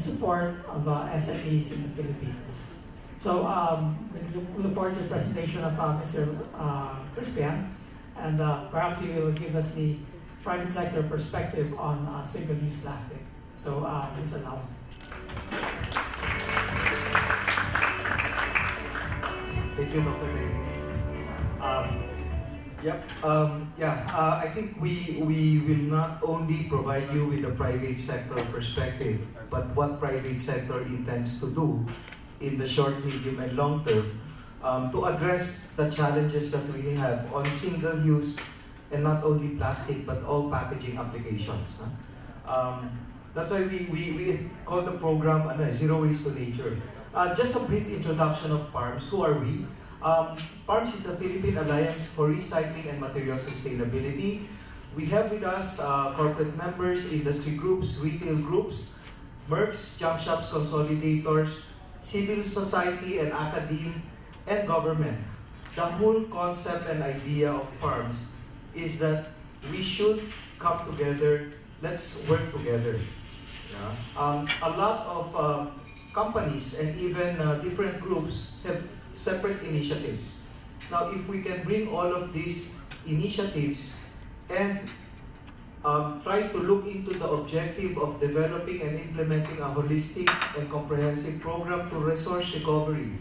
support of uh, SMEs in the Philippines. So um, we look, forward to the presentation of uh, Mr. Uh, Crispian, and uh, perhaps he will give us the private sector perspective on uh, single-use plastic. So, uh, Mr. Lao. Thank you, Dr. David. Um, yep. Um, yeah. Uh, I think we we will not only provide you with the private sector perspective, but what private sector intends to do in the short, medium, and long term um, to address the challenges that we have on single-use and not only plastic but all packaging applications. Huh? Um, that's why we, we, we call the program ano, Zero Waste to Nature. Uh, just a brief introduction of PARMS. Who are we? Um, PARMS is the Philippine Alliance for Recycling and Material Sustainability. We have with us uh, corporate members, industry groups, retail groups, MRFs, junk shops, consolidators, civil society and academia, and government. The whole concept and idea of PARMS is that we should come together, let's work together. Yeah. Um, a lot of uh, companies and even uh, different groups have separate initiatives. Now, if we can bring all of these initiatives and um, try to look into the objective of developing and implementing a holistic and comprehensive program to resource recovery,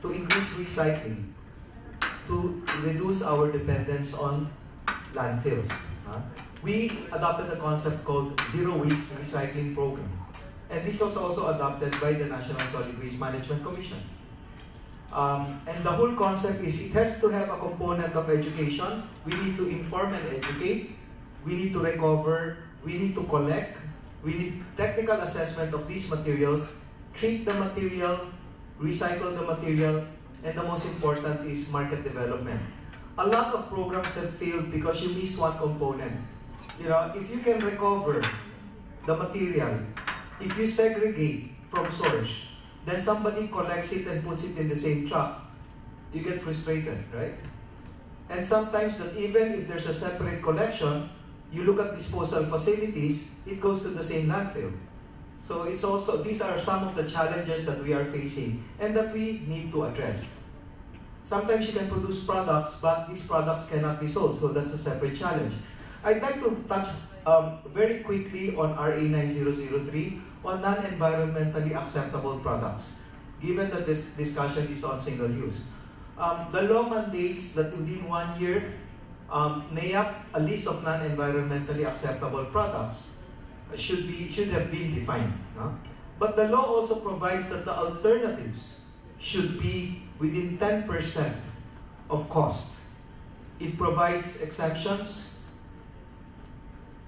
to increase recycling, to reduce our dependence on landfills. We adopted a concept called Zero Waste Recycling Program. And this was also adopted by the National Solid Waste Management Commission. Um, and the whole concept is it has to have a component of education. We need to inform and educate. We need to recover. We need to collect. We need technical assessment of these materials, treat the material, recycle the material, and the most important is market development. A lot of programs have failed because you miss one component. You know, if you can recover the material, if you segregate from source, then somebody collects it and puts it in the same truck, you get frustrated, right? And sometimes that even if there's a separate collection, you look at disposal facilities, it goes to the same landfill. So it's also, these are some of the challenges that we are facing and that we need to address. Sometimes you can produce products, but these products cannot be sold, so that's a separate challenge. I'd like to touch um, very quickly on RA 9003 on non-environmentally acceptable products, given that this discussion is on single use. Um, the law mandates that within one year, um, NEAC, a list of non-environmentally acceptable products, should, be, should have been defined. No? But the law also provides that the alternatives should be within 10% of cost. It provides exemptions,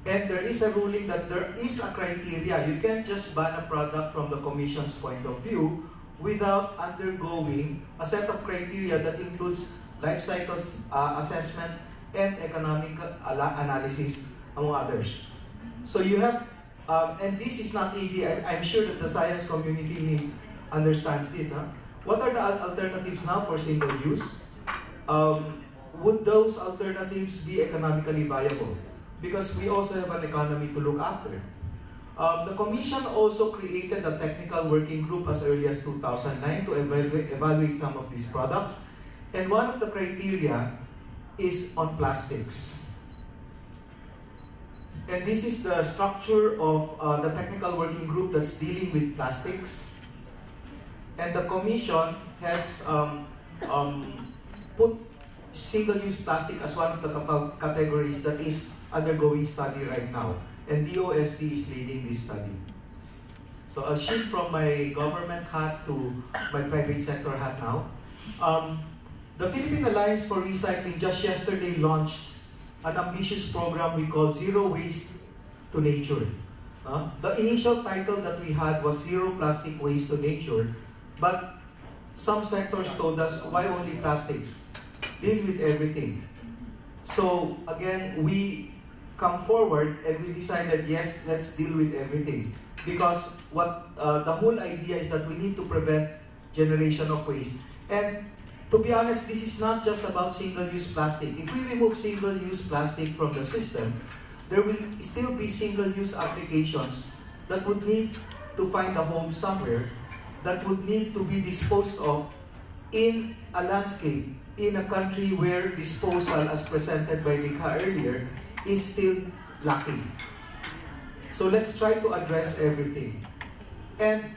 and there is a ruling that there is a criteria. You can't just ban a product from the Commission's point of view without undergoing a set of criteria that includes life cycle uh, assessment and economic analysis, among others. So you have, um, and this is not easy. I, am sure that the science community understands this. Huh? What are the alternatives now for single use? Um, would those alternatives be economically viable? because we also have an economy to look after. Um, the Commission also created a technical working group as early as 2009 to evaluate, evaluate some of these products. And one of the criteria is on plastics. And this is the structure of uh, the technical working group that's dealing with plastics. And the Commission has um, um, put single-use plastic as one of the categories that is undergoing study right now. And DOST is leading this study. So I'll shift from my government hat to my private sector hat now. Um, the Philippine Alliance for Recycling just yesterday launched an ambitious program we call Zero Waste to Nature. Uh, the initial title that we had was Zero Plastic Waste to Nature, but some sectors told us, why only plastics? Deal with everything. So again, we come forward and we decided, yes, let's deal with everything. Because what uh, the whole idea is that we need to prevent generation of waste. And to be honest, this is not just about single-use plastic. If we remove single-use plastic from the system, there will still be single-use applications that would need to find a home somewhere that would need to be disposed of in a landscape, in a country where disposal, as presented by Likha earlier, is still lacking. So let's try to address everything. And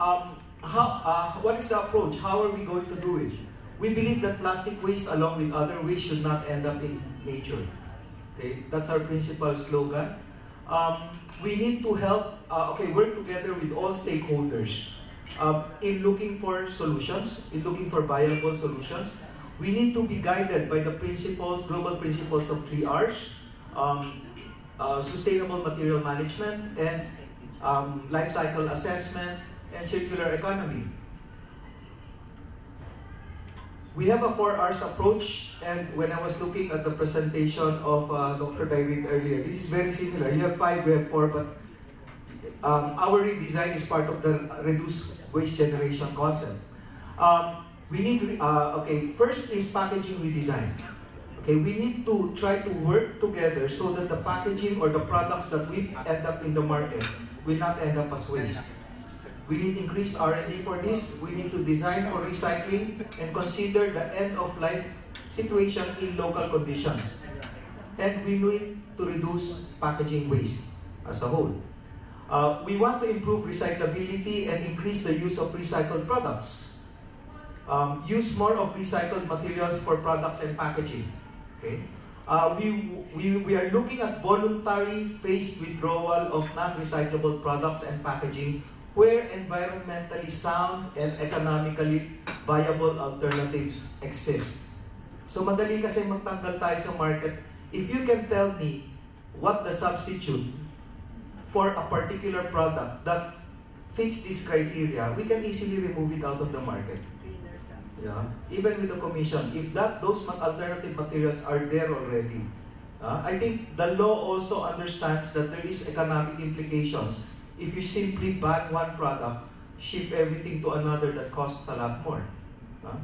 um, how, uh, what is the approach? How are we going to do it? We believe that plastic waste, along with other waste, should not end up in nature. Okay, that's our principal slogan. Um, we need to help, uh, okay, work together with all stakeholders um, in looking for solutions, in looking for viable solutions. We need to be guided by the principles, global principles of three R's, um, uh, sustainable material management, and um, life cycle assessment, and circular economy. We have a four R's approach, and when I was looking at the presentation of uh, Dr. David earlier, this is very similar. You have five, we have four, but um, our redesign is part of the reduced waste generation concept. Um, we need uh, okay, first is packaging redesign. Okay, we need to try to work together so that the packaging or the products that we end up in the market will not end up as waste. We need increased R&D for this. We need to design for recycling and consider the end of life situation in local conditions. And we need to reduce packaging waste as a whole. Uh, we want to improve recyclability and increase the use of recycled products. Um, use more of recycled materials for products and packaging. Okay? Uh, we, we, we are looking at voluntary phased withdrawal of non-recyclable products and packaging where environmentally sound and economically viable alternatives exist. So madali kasi magtanggal tayo sa market. If you can tell me what the substitute for a particular product that fits this criteria, we can easily remove it out of the market. Yeah. Even with the commission, if that those alternative materials are there already, uh, I think the law also understands that there is economic implications. If you simply ban one product, shift everything to another that costs a lot more. Uh,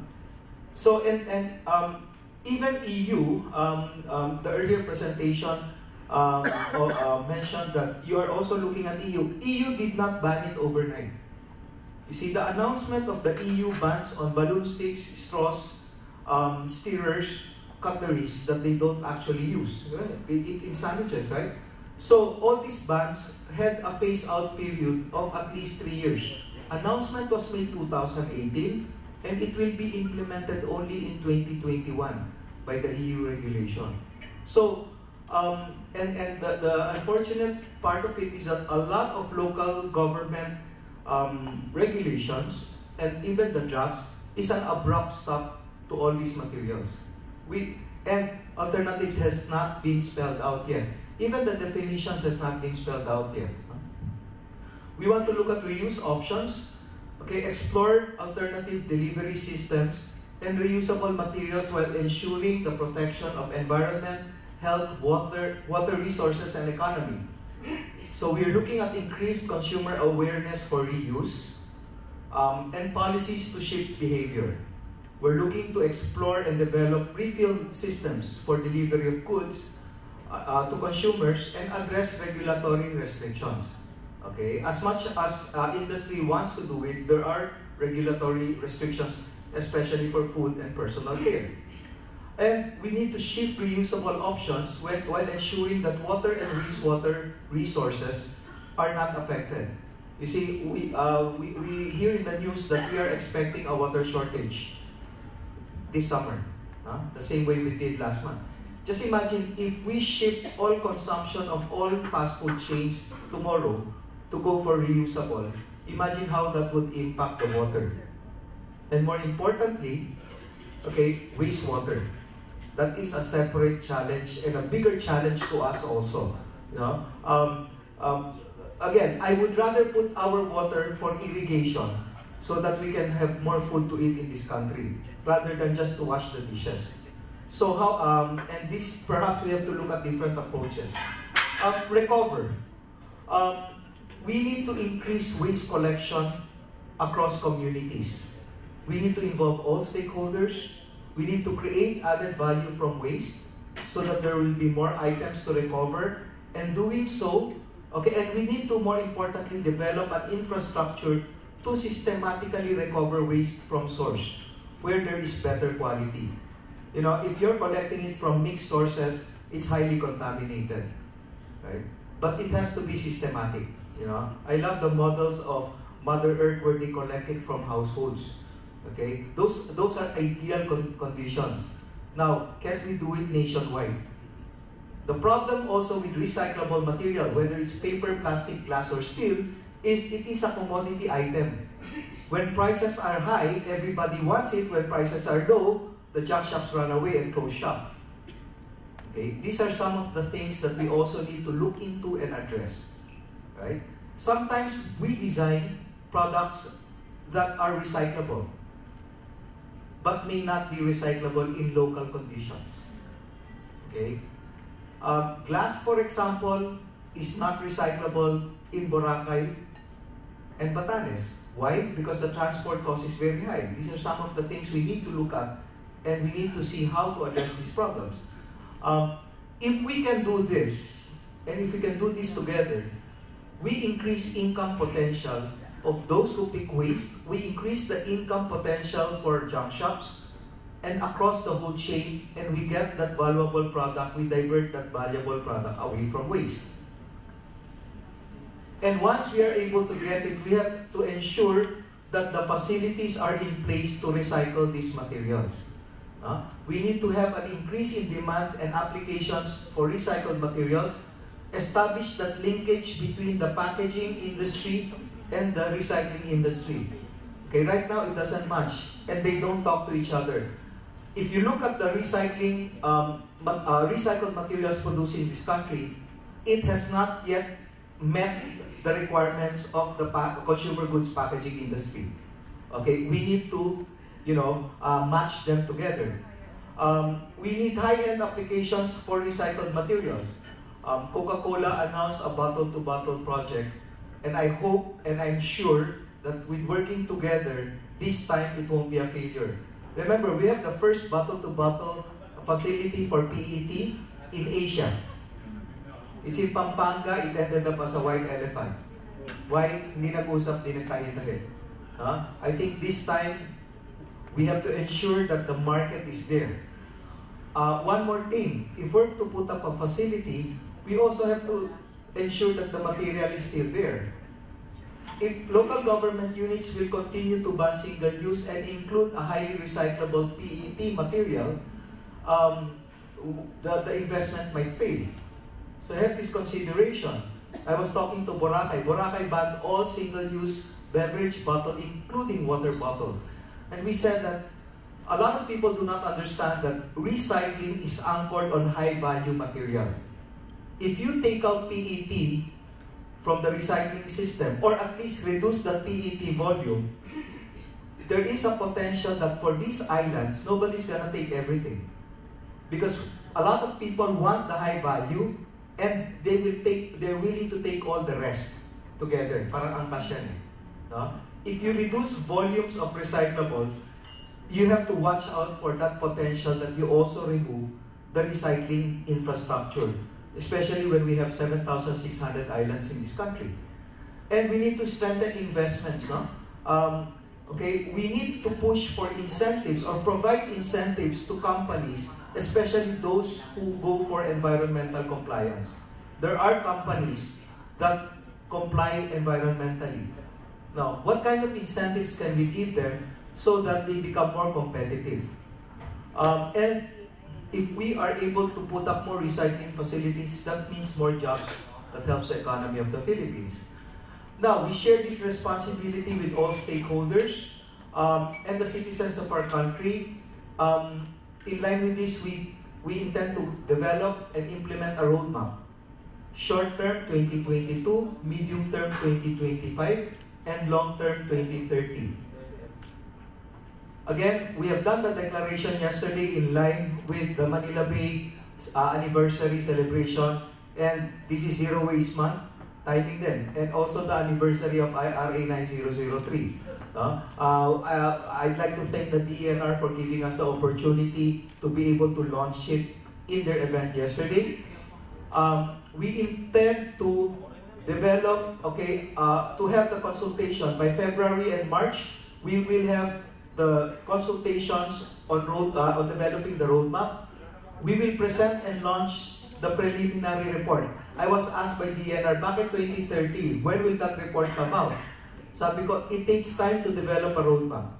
so and and um, even EU, um, um, the earlier presentation um, uh, mentioned that you are also looking at EU. EU did not ban it overnight. You see, the announcement of the EU bans on balloon sticks, straws, um, stirrers, cutleries that they don't actually use. Right? Sandwiches, right? So all these bans had a phase-out period of at least three years. Announcement was made 2018, and it will be implemented only in 2021 by the EU regulation. So, um, and, and the, the unfortunate part of it is that a lot of local government um, regulations and even the drafts is an abrupt stop to all these materials. We, and alternatives has not been spelled out yet. Even the definitions has not been spelled out yet. We want to look at reuse options, okay, explore alternative delivery systems and reusable materials while ensuring the protection of environment, health, water, water resources, and economy. So we're looking at increased consumer awareness for reuse um, and policies to shift behavior. We're looking to explore and develop refill systems for delivery of goods uh, uh, to consumers and address regulatory restrictions. Okay, as much as uh, industry wants to do it, there are regulatory restrictions, especially for food and personal care. And we need to shift reusable options while ensuring that water and wastewater resources are not affected. You see, we, uh, we, we hear in the news that we are expecting a water shortage this summer, huh? the same way we did last month. Just imagine if we shift all consumption of all fast food chains tomorrow to go for reusable, imagine how that would impact the water. And more importantly, okay, wastewater. That is a separate challenge and a bigger challenge to us also. You know? Um, um, again, I would rather put our water for irrigation so that we can have more food to eat in this country rather than just to wash the dishes. So how, um, and this perhaps we have to look at different approaches. Um, recover. Um, we need to increase waste collection across communities. We need to involve all stakeholders. We need to create added value from waste so that there will be more items to recover. And doing so, Okay, and we need to more importantly develop an infrastructure to systematically recover waste from source where there is better quality. You know, if you're collecting it from mixed sources, it's highly contaminated, right? But it has to be systematic, you know. I love the models of Mother Earth where they collect it from households, okay? Those, those are ideal con conditions. Now, can we do it nationwide? The problem also with recyclable material, whether it's paper, plastic, glass, or steel, is it is a commodity item. When prices are high, everybody wants it. When prices are low, the junk shops run away and close shop. Okay, these are some of the things that we also need to look into and address. Right? Sometimes we design products that are recyclable, but may not be recyclable in local conditions. Okay? Uh, glass, for example, is not recyclable in Boracay and Batanes. Why? Because the transport cost is very high. These are some of the things we need to look at and we need to see how to address these problems. Um, if we can do this, and if we can do this together, we increase income potential of those who pick waste, we increase the income potential for junk shops, and across the whole chain, and we get that valuable product, we divert that valuable product away from waste. And once we are able to get it, we have to ensure that the facilities are in place to recycle these materials. Uh, we need to have an increase in demand and applications for recycled materials, establish that linkage between the packaging industry and the recycling industry. Okay, right now it doesn't match and they don't talk to each other. If you look at the recycling, um, uh, recycled materials produced in this country, it has not yet met the requirements of the consumer goods packaging industry. Okay, we need to, you know, uh, match them together. Um, we need high-end applications for recycled materials. Um, Coca-Cola announced a bottle-to-bottle project, and I hope and I'm sure that with working together, this time it won't be a failure. Remember, we have the first bottle-to-bottle facility for PET in Asia. It's in Pampanga, it ended up as white elephant. Why? Hindi nag-usap, din nagtahi-tahi. Huh? I think this time, we have to ensure that the market is there. Uh, one more thing, if we're to put up a facility, we also have to ensure that the material is still there. If local government units will continue to ban single use and include a highly recyclable PET material, um, the, the investment might fail. So have this consideration. I was talking to Boracay. Boracay banned all single-use beverage bottle, including water bottles. And we said that a lot of people do not understand that recycling is anchored on high-value material. If you take out PET from the recycling system, or at least reduce the PET volume, there is a potential that for these islands, nobody's gonna take everything. Because a lot of people want the high value, and they will take, they're willing to take all the rest together. Parang angkas yan eh. No? If you reduce volumes of recyclables, you have to watch out for that potential that you also remove the recycling infrastructure, especially when we have 7,600 islands in this country. And we need to strengthen investments. No? Um, okay, we need to push for incentives or provide incentives to companies especially those who go for environmental compliance. There are companies that comply environmentally. Now, what kind of incentives can we give them so that they become more competitive? Um, and if we are able to put up more recycling facilities, that means more jobs that helps the economy of the Philippines. Now, we share this responsibility with all stakeholders um, and the citizens of our country. Um, in line with this, we, we intend to develop and implement a roadmap. Short term 2022, medium term 2025, and long term 2030. Again, we have done the declaration yesterday in line with the Manila Bay uh, anniversary celebration and this is Zero Waste Month, timing din. And also the anniversary of IRA 9003. Uh, uh, I'd like to thank the DENR for giving us the opportunity to be able to launch it in their event yesterday. Um, we intend to develop, okay, uh, to have the consultation by February and March, we will have the consultations on road uh, on developing the roadmap. We will present and launch the preliminary report. I was asked by DENR, bakit 2030? When will that report come out? Sabi ko, it takes time to develop a roadmap.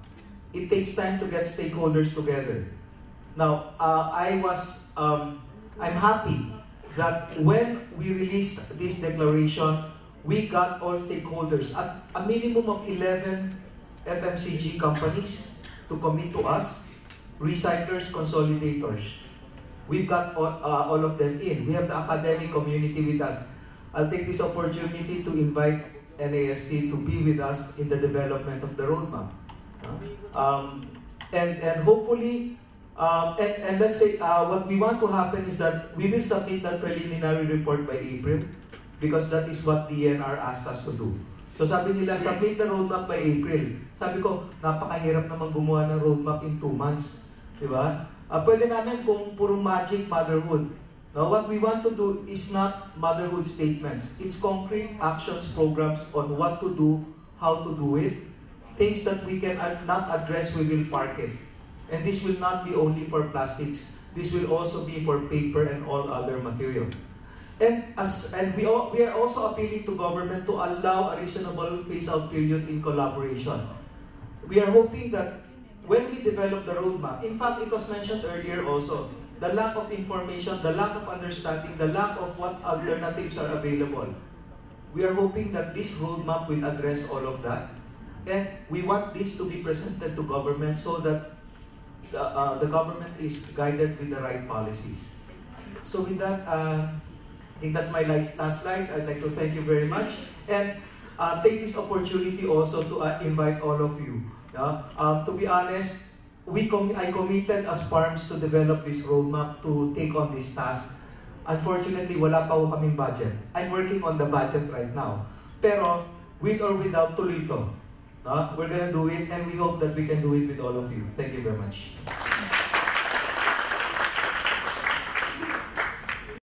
It takes time to get stakeholders together. Now, uh, I was, um, I'm happy that when we released this declaration, we got all stakeholders, at a minimum of 11 FMCG companies to commit to us, recyclers, consolidators. We've got all, uh, all of them in. We have the academic community with us. I'll take this opportunity to invite NAST to be with us in the development of the roadmap. Um, and, and hopefully, um, and, and let's say uh, what we want to happen is that we will submit that preliminary report by April because that is what DNR asked us to do. So sabi nila, submit the roadmap by April. Sabi ko, napakahirap naman gumawa ng roadmap in two months. Di ba? Uh, pwede namin kung puro magic motherhood. Now, what we want to do is not motherhood statements. It's concrete actions, programs on what to do, how to do it. Things that we can not address, we will park it. And this will not be only for plastics. This will also be for paper and all other materials. And as and we all, we are also appealing to government to allow a reasonable phase out period in collaboration. We are hoping that when we develop the roadmap, in fact, it was mentioned earlier also, the lack of information, the lack of understanding, the lack of what alternatives are available. We are hoping that this roadmap will address all of that. And we want this to be presented to government so that the, uh, the government is guided with the right policies. So with that, uh, I think that's my last, slide. I'd like to thank you very much. And uh, take this opportunity also to uh, invite all of you. yeah. Um, to be honest, we com- I committed as farms to develop this roadmap to take on this task. Unfortunately, wala pa ho kaming budget. I'm working on the budget right now. Pero, with or without, tuloy ito. No? We're gonna do it and we hope that we can do it with all of you. Thank you very much.